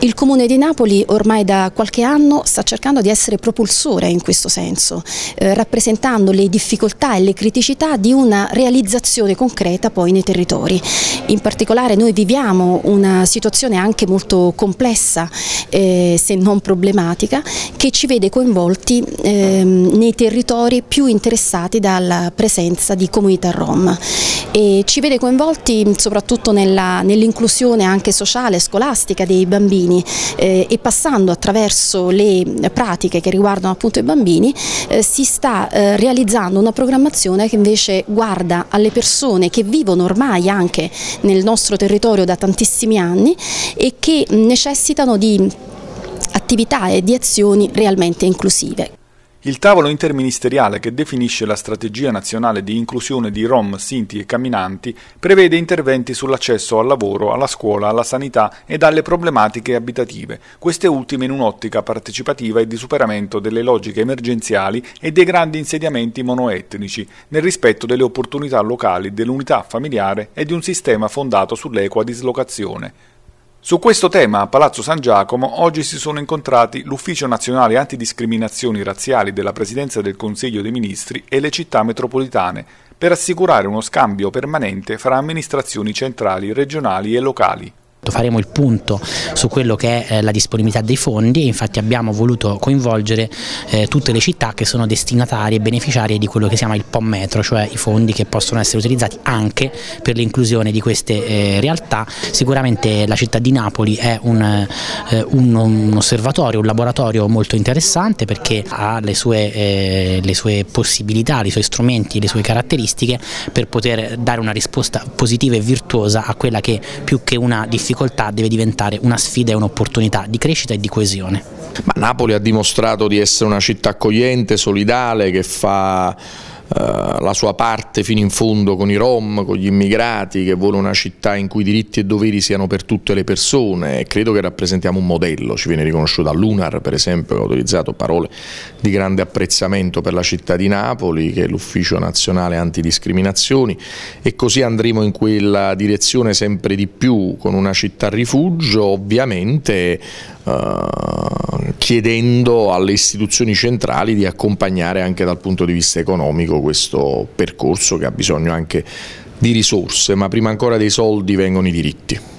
Il Comune di Napoli ormai da qualche anno sta cercando di essere propulsore in questo senso, eh, rappresentando le difficoltà e le criticità di una realizzazione concreta poi nei territori. In particolare noi viviamo una situazione anche molto complessa, eh, se non problematica, che ci vede coinvolti eh, nei territori più interessati dalla presenza di comunità rom e ci vede coinvolti soprattutto nell'inclusione nell anche sociale, scolastica dei bambini eh, e passando attraverso le pratiche che riguardano appunto i bambini eh, si sta eh, realizzando una programmazione che invece guarda alle persone che vivono ormai anche nel nostro territorio da tantissimi anni e che necessitano di attività e di azioni realmente inclusive. Il tavolo interministeriale che definisce la strategia nazionale di inclusione di Rom, Sinti e Camminanti prevede interventi sull'accesso al lavoro, alla scuola, alla sanità ed alle problematiche abitative, queste ultime in un'ottica partecipativa e di superamento delle logiche emergenziali e dei grandi insediamenti monoetnici, nel rispetto delle opportunità locali, dell'unità familiare e di un sistema fondato sull'equa dislocazione. Su questo tema a Palazzo San Giacomo oggi si sono incontrati l'Ufficio Nazionale Antidiscriminazioni Razziali della Presidenza del Consiglio dei Ministri e le città metropolitane per assicurare uno scambio permanente fra amministrazioni centrali, regionali e locali. Faremo il punto su quello che è eh, la disponibilità dei fondi e infatti abbiamo voluto coinvolgere eh, tutte le città che sono destinatarie e beneficiarie di quello che si chiama il POM metro, cioè i fondi che possono essere utilizzati anche per l'inclusione di queste eh, realtà. Sicuramente la città di Napoli è un, un, un, osservatorio, un laboratorio molto interessante perché ha le sue, le sue possibilità, i suoi strumenti, le sue caratteristiche per poter dare una risposta positiva e virtuosa a quella che più che una difficoltà difficoltà deve diventare una sfida e un'opportunità di crescita e di coesione. Ma Napoli ha dimostrato di essere una città accogliente, solidale, che fa la sua parte fino in fondo con i Rom, con gli immigrati, che vuole una città in cui diritti e doveri siano per tutte le persone. Credo che rappresentiamo un modello, ci viene riconosciuto dall'UNAR per esempio che ha utilizzato parole di grande apprezzamento per la città di Napoli che è l'Ufficio Nazionale Antidiscriminazioni. E così andremo in quella direzione sempre di più con una città rifugio ovviamente eh, chiedendo alle istituzioni centrali di accompagnare anche dal punto di vista economico questo percorso che ha bisogno anche di risorse, ma prima ancora dei soldi vengono i diritti.